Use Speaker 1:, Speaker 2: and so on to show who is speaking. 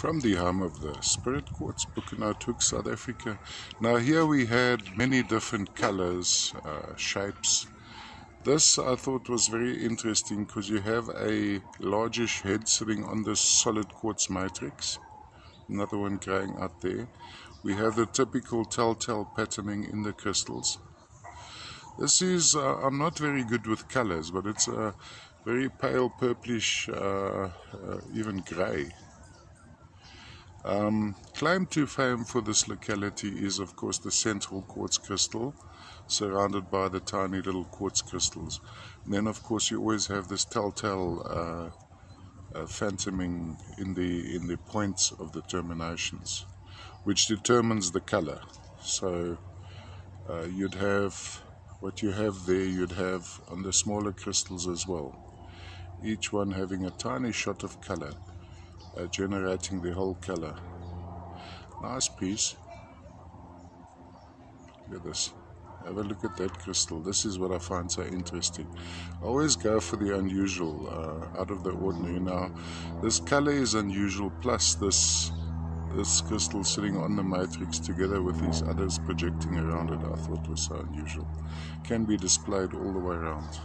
Speaker 1: from the home of the Spirit Quartz, Hoek, South Africa. Now here we had many different colors, uh, shapes. This I thought was very interesting because you have a largish head sitting on this solid quartz matrix. Another one growing out there. We have the typical telltale patterning in the crystals. This is, uh, I'm not very good with colors, but it's a very pale purplish, uh, uh even grey um, claim to fame for this locality is, of course, the central quartz crystal, surrounded by the tiny little quartz crystals. And then, of course, you always have this telltale uh, uh, phantoming in the in the points of the terminations, which determines the color. So uh, you'd have what you have there. You'd have on the smaller crystals as well. Each one having a tiny shot of color uh, generating the whole color. Nice piece. Look at this. Have a look at that crystal. This is what I find so interesting. Always go for the unusual, uh, out of the ordinary. Now, this color is unusual, plus this this crystal sitting on the matrix together with these others projecting around it, I thought was so unusual. Can be displayed all the way around.